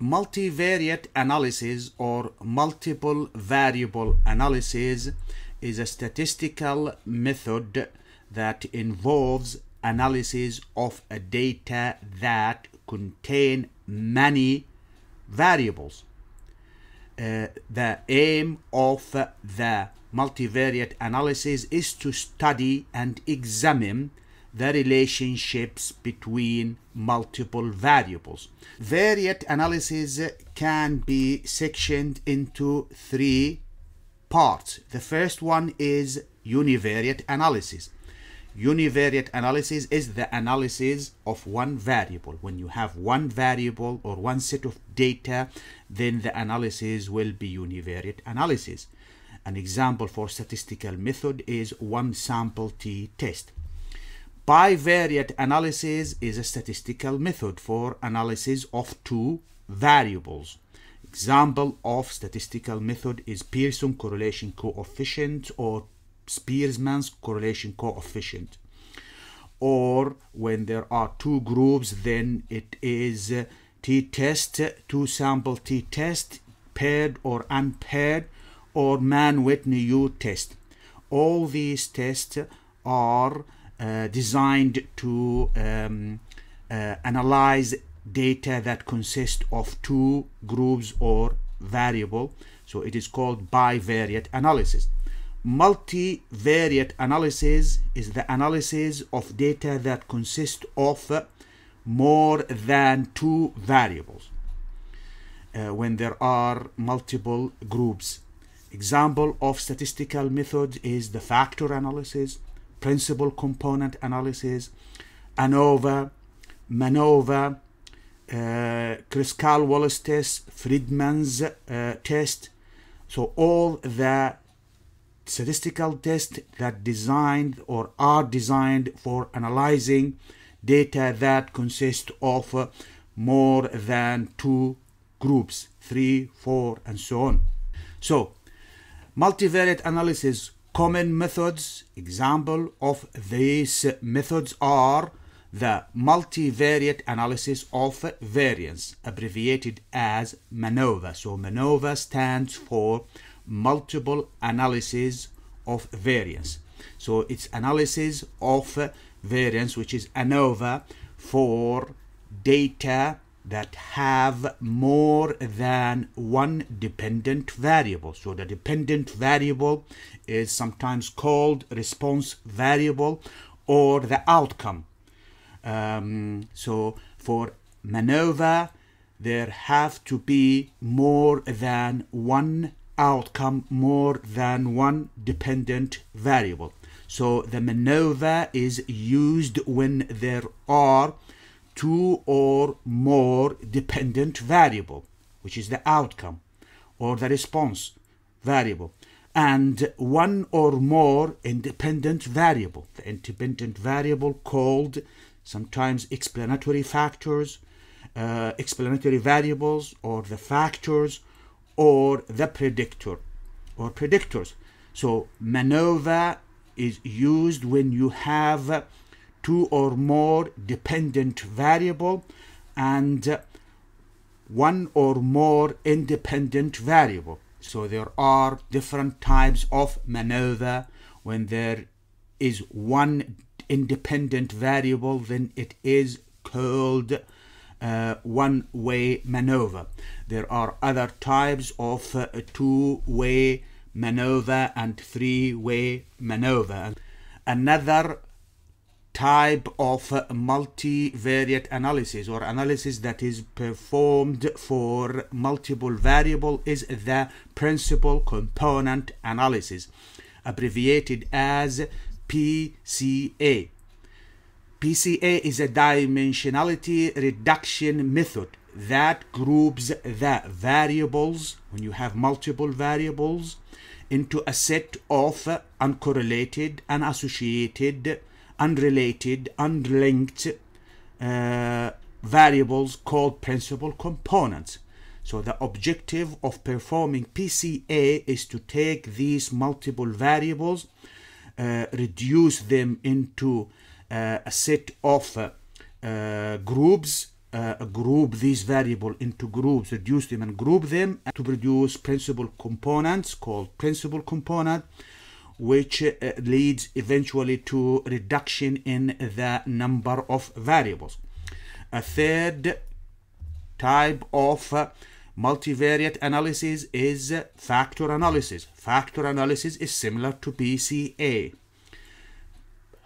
multivariate analysis or multiple variable analysis is a statistical method that involves analysis of a data that contain many variables. Uh, the aim of the multivariate analysis is to study and examine the relationships between multiple variables. Variate analysis can be sectioned into three parts. The first one is univariate analysis. Univariate analysis is the analysis of one variable. When you have one variable or one set of data, then the analysis will be univariate analysis. An example for statistical method is one sample t test. Bivariate analysis is a statistical method for analysis of two variables. Example of statistical method is Pearson correlation coefficient or Spearman's correlation coefficient. Or when there are two groups, then it is t-test, two sample t-test, paired or unpaired, or Mann-Whitney U test. All these tests are designed to um, uh, analyze data that consist of two groups or variable. So it is called bivariate analysis. Multivariate analysis is the analysis of data that consist of more than two variables uh, when there are multiple groups. Example of statistical method is the factor analysis principal component analysis, ANOVA, MANOVA, uh, Kruskal-Wallis test, Friedman's uh, test. So all the statistical tests that designed or are designed for analyzing data that consist of uh, more than two groups, three, four, and so on. So multivariate analysis Common methods, example of these methods are the multivariate analysis of variance, abbreviated as MANOVA. So MANOVA stands for multiple analysis of variance. So it's analysis of variance, which is ANOVA for data that have more than one dependent variable. So the dependent variable is sometimes called response variable or the outcome. Um, so for MANOVA, there have to be more than one outcome, more than one dependent variable. So the MANOVA is used when there are two or more dependent variable, which is the outcome or the response variable, and one or more independent variable. The independent variable called sometimes explanatory factors, uh, explanatory variables, or the factors, or the predictor, or predictors. So MANOVA is used when you have two or more dependent variable and one or more independent variable. So there are different types of MANOVA. When there is one independent variable, then it is called uh, one-way MANOVA. There are other types of uh, two-way MANOVA and three-way MANOVA. Another type of multivariate analysis or analysis that is performed for multiple variable is the principal component analysis abbreviated as PCA. PCA is a dimensionality reduction method that groups the variables when you have multiple variables into a set of uncorrelated, unassociated unrelated, unlinked uh, variables called principal components. So the objective of performing PCA is to take these multiple variables, uh, reduce them into uh, a set of uh, uh groups uh, group these variable into groups, reduce them and group them to produce principal components called principal component, which uh, leads eventually to reduction in the number of variables. A third type of uh, multivariate analysis is factor analysis. Factor analysis is similar to PCA.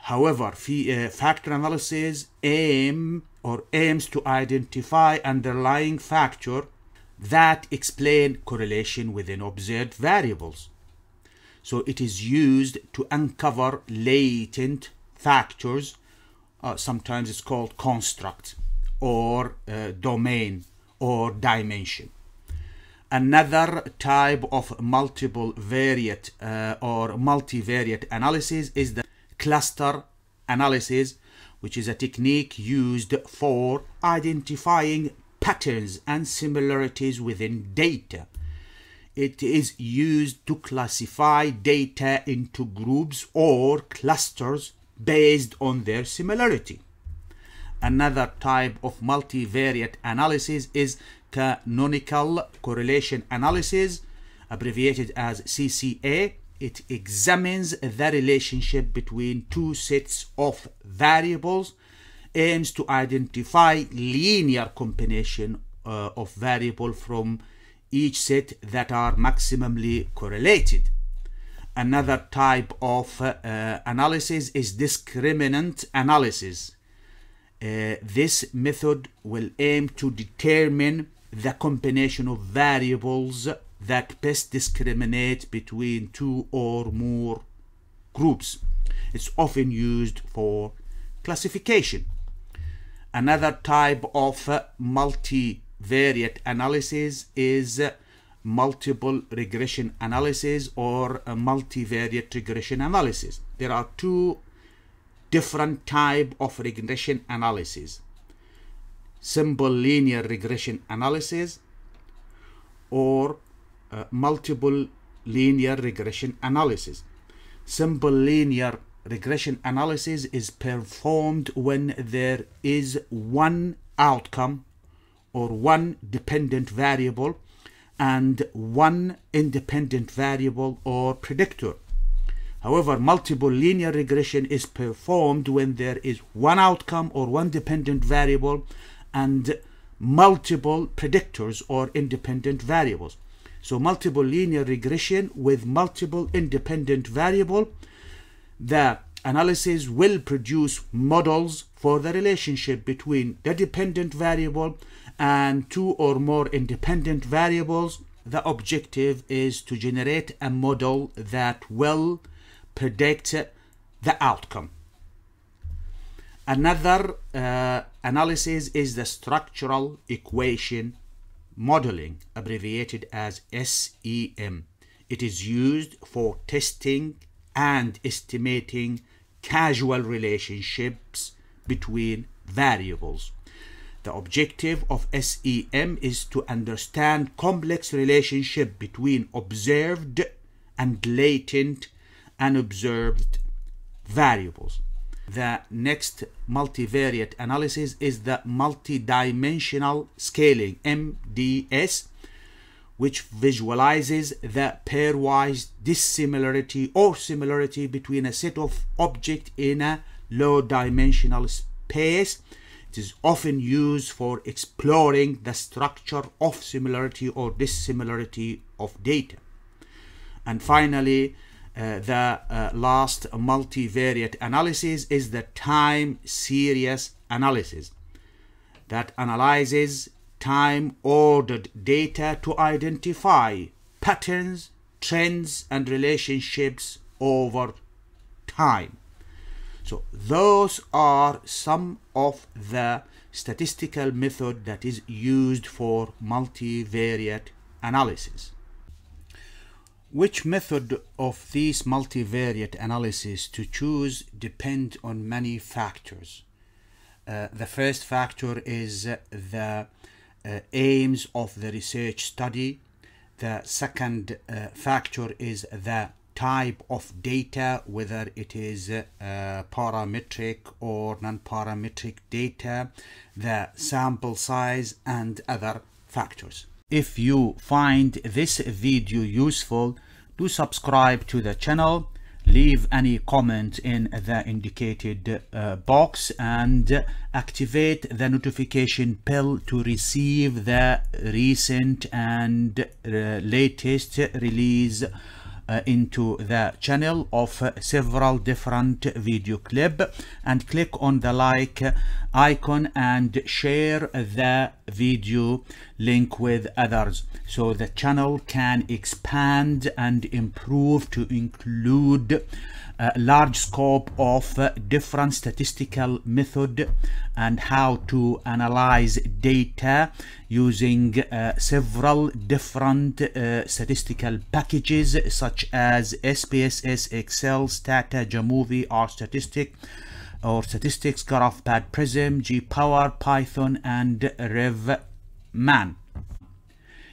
However, uh, factor analysis aim or aims to identify underlying factor that explain correlation within observed variables. So it is used to uncover latent factors. Uh, sometimes it's called construct or uh, domain or dimension. Another type of multiple variate uh, or multivariate analysis is the cluster analysis, which is a technique used for identifying patterns and similarities within data. It is used to classify data into groups or clusters based on their similarity. Another type of multivariate analysis is canonical correlation analysis, abbreviated as CCA. It examines the relationship between two sets of variables, aims to identify linear combination uh, of variable from each set that are maximally correlated. Another type of uh, analysis is discriminant analysis. Uh, this method will aim to determine the combination of variables that best discriminate between two or more groups. It's often used for classification. Another type of uh, multivariate analysis is multiple regression analysis or multivariate regression analysis. There are two different type of regression analysis simple linear regression analysis or uh, multiple linear regression analysis simple linear regression analysis is performed when there is one outcome or one dependent variable and one independent variable or predictor However, multiple linear regression is performed when there is one outcome or one dependent variable and multiple predictors or independent variables. So multiple linear regression with multiple independent variable, the analysis will produce models for the relationship between the dependent variable and two or more independent variables. The objective is to generate a model that will predict the outcome. Another uh, analysis is the structural equation modeling, abbreviated as SEM. It is used for testing and estimating causal relationships between variables. The objective of SEM is to understand complex relationship between observed and latent unobserved variables. The next multivariate analysis is the multidimensional scaling MDS which visualizes the pairwise dissimilarity or similarity between a set of objects in a low dimensional space. It is often used for exploring the structure of similarity or dissimilarity of data. And finally, uh, the uh, last multivariate analysis is the time series analysis that analyzes time ordered data to identify patterns, trends, and relationships over time. So those are some of the statistical method that is used for multivariate analysis. Which method of these multivariate analysis to choose depend on many factors. Uh, the first factor is the uh, aims of the research study. The second uh, factor is the type of data whether it is uh, parametric or non-parametric data the sample size and other factors. If you find this video useful do subscribe to the channel leave any comment in the indicated uh, box and activate the notification bell to receive the recent and uh, latest release uh, into the channel of uh, several different video clip and click on the like icon and share the video link with others. So the channel can expand and improve to include a large scope of uh, different statistical method and how to analyze data using uh, several different uh, statistical packages such as SPSS, Excel, Stata, Jamovi, Statistic, or Statistics, GraphPad, Prism, GPower, Python, and RevMan.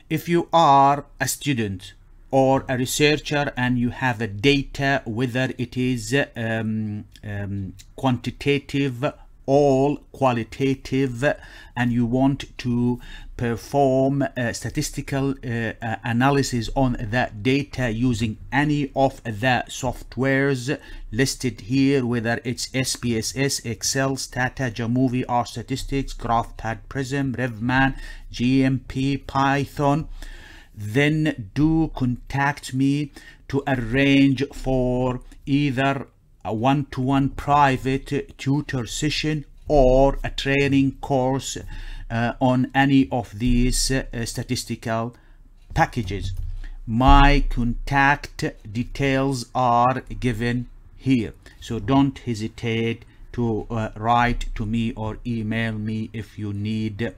If you are a student or a researcher and you have a data whether it is um, um, quantitative or qualitative and you want to perform statistical uh, analysis on that data using any of the softwares listed here whether it's SPSS, Excel, Stata, Jamovi, R Statistics, GraphPad, Prism, RevMan, GMP, Python then do contact me to arrange for either a one-to-one -one private tutor session or a training course uh, on any of these uh, statistical packages. My contact details are given here. So don't hesitate to uh, write to me or email me if you need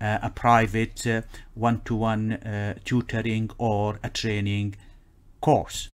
a private one-to-one -one, uh, tutoring or a training course